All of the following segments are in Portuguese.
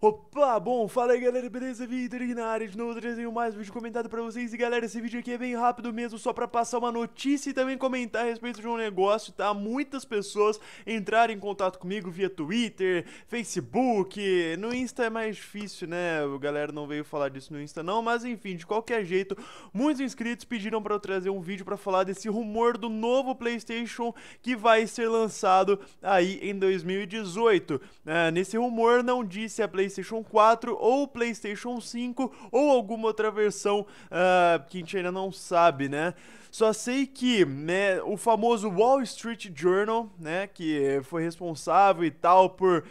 Opa, bom, fala aí galera, beleza? Vitor de novo, trazendo mais vídeo comentado pra vocês E galera, esse vídeo aqui é bem rápido mesmo, só pra passar uma notícia e também comentar a respeito de um negócio, tá? Muitas pessoas entraram em contato comigo via Twitter, Facebook, no Insta é mais difícil, né? A galera não veio falar disso no Insta não, mas enfim, de qualquer jeito Muitos inscritos pediram pra eu trazer um vídeo pra falar desse rumor do novo Playstation que vai ser lançado aí em 2018 é, Nesse rumor não disse a Playstation PlayStation 4 ou PlayStation 5 ou alguma outra versão uh, que a gente ainda não sabe, né? Só sei que né, o famoso Wall Street Journal, né, que foi responsável e tal por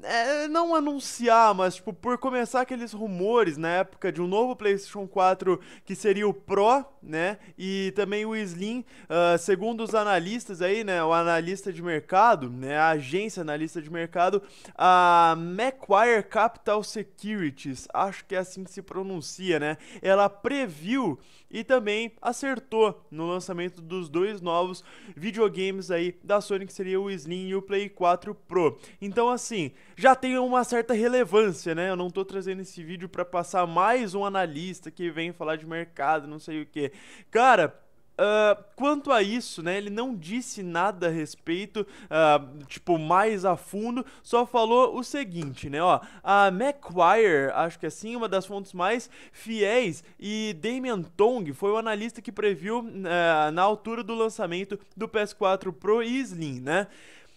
é, não anunciar, mas tipo, por começar aqueles rumores na época de um novo PlayStation 4 que seria o Pro, né? E também o Slim, uh, segundo os analistas aí, né? O analista de mercado, né? A agência analista de mercado, a Macquarie Capital Securities, acho que é assim que se pronuncia, né? Ela previu e também acertou no lançamento dos dois novos videogames aí da Sony, que seria o Slim e o Play 4 Pro. Então, assim, já tem uma certa relevância, né? Eu não tô trazendo esse vídeo para passar mais um analista que vem falar de mercado, não sei o que. Cara, Uh, quanto a isso, né, ele não disse nada a respeito, uh, tipo, mais a fundo, só falou o seguinte, né, ó, a Macquarie, acho que é assim, uma das fontes mais fiéis, e Damian Tong foi o analista que previu uh, na altura do lançamento do PS4 Pro e Slim, né,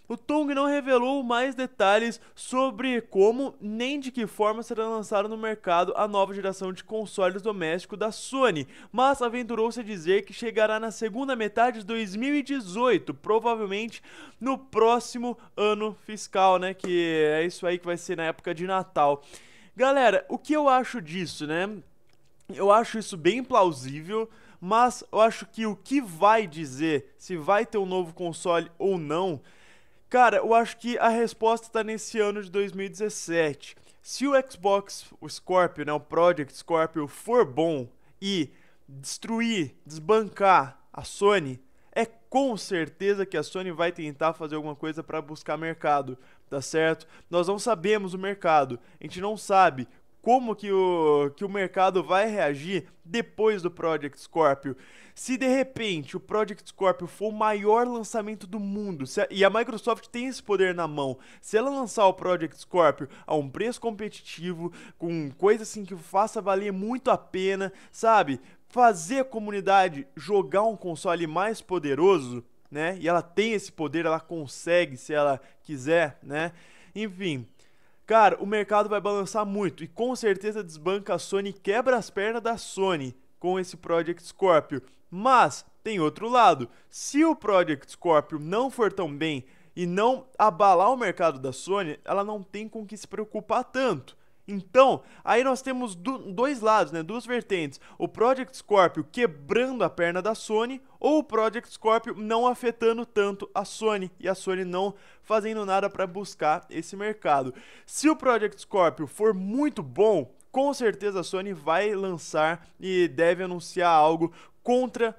o Tong não revelou mais detalhes sobre como nem de que forma será lançada no mercado a nova geração de consoles domésticos da Sony, mas aventurou-se a dizer que chegará na segunda metade de 2018, provavelmente no próximo ano fiscal, né? Que é isso aí que vai ser na época de Natal. Galera, o que eu acho disso, né? Eu acho isso bem plausível, mas eu acho que o que vai dizer se vai ter um novo console ou não Cara, eu acho que a resposta está nesse ano de 2017. Se o Xbox, o Scorpio, né, o Project Scorpio for bom e destruir, desbancar a Sony, é com certeza que a Sony vai tentar fazer alguma coisa para buscar mercado, tá certo? Nós não sabemos o mercado, a gente não sabe como que o, que o mercado vai reagir depois do Project Scorpio. Se de repente o Project Scorpio for o maior lançamento do mundo, a, e a Microsoft tem esse poder na mão, se ela lançar o Project Scorpio a um preço competitivo, com coisa assim que faça valer muito a pena, sabe? Fazer a comunidade jogar um console mais poderoso, né? E ela tem esse poder, ela consegue se ela quiser, né? Enfim, Cara, o mercado vai balançar muito e com certeza desbanca a Sony quebra as pernas da Sony com esse Project Scorpio. Mas tem outro lado. Se o Project Scorpio não for tão bem e não abalar o mercado da Sony, ela não tem com que se preocupar tanto. Então, aí nós temos do, dois lados, né, duas vertentes. O Project Scorpio quebrando a perna da Sony ou o Project Scorpio não afetando tanto a Sony e a Sony não fazendo nada para buscar esse mercado. Se o Project Scorpio for muito bom, com certeza a Sony vai lançar e deve anunciar algo contra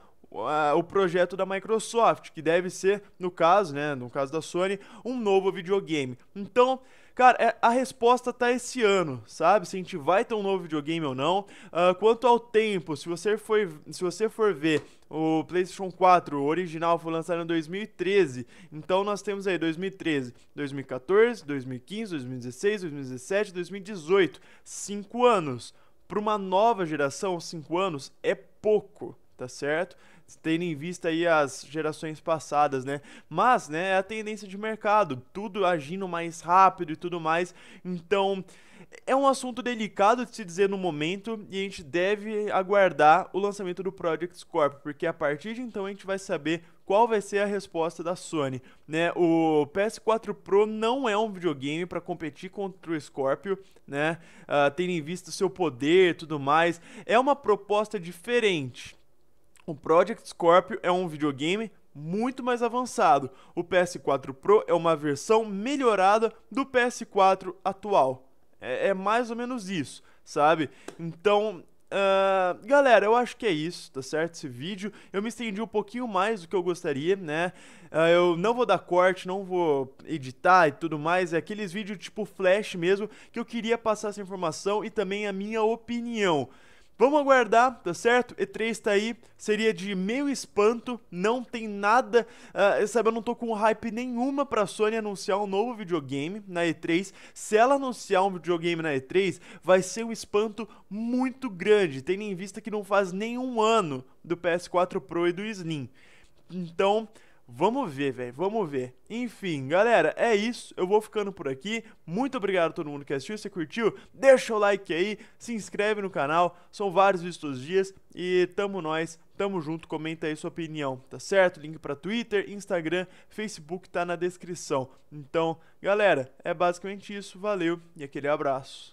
o projeto da Microsoft, que deve ser, no caso, né, no caso da Sony, um novo videogame. Então, cara, é, a resposta tá esse ano, sabe? Se a gente vai ter um novo videogame ou não. Uh, quanto ao tempo, se você for, se você for ver o PlayStation 4 original foi lançado em 2013, então nós temos aí 2013, 2014, 2015, 2016, 2017, 2018, cinco anos. Para uma nova geração, cinco anos é pouco, tá certo? Tendo em vista aí as gerações passadas, né? Mas, né, é a tendência de mercado, tudo agindo mais rápido e tudo mais. Então, é um assunto delicado de se dizer no momento e a gente deve aguardar o lançamento do Project Scorpio, porque a partir de então a gente vai saber qual vai ser a resposta da Sony, né? O PS4 Pro não é um videogame para competir contra o Scorpio, né? Uh, tendo em vista o seu poder tudo mais, é uma proposta diferente. O Project Scorpio é um videogame muito mais avançado. O PS4 Pro é uma versão melhorada do PS4 atual. É, é mais ou menos isso, sabe? Então, Uh, galera, eu acho que é isso, tá certo? Esse vídeo. Eu me estendi um pouquinho mais do que eu gostaria, né? Uh, eu não vou dar corte, não vou editar e tudo mais. É aqueles vídeos tipo flash mesmo que eu queria passar essa informação e também a minha opinião. Vamos aguardar, tá certo? E3 tá aí, seria de meio espanto, não tem nada, uh, sabe, eu não tô com hype nenhuma pra Sony anunciar um novo videogame na E3. Se ela anunciar um videogame na E3, vai ser um espanto muito grande, tendo em vista que não faz nenhum ano do PS4 Pro e do Slim. Então, Vamos ver, velho, vamos ver. Enfim, galera, é isso. Eu vou ficando por aqui. Muito obrigado a todo mundo que assistiu. Se curtiu, deixa o like aí, se inscreve no canal. São vários vistos dias e tamo nós, tamo junto. Comenta aí sua opinião, tá certo? Link para Twitter, Instagram, Facebook tá na descrição. Então, galera, é basicamente isso. Valeu e aquele abraço.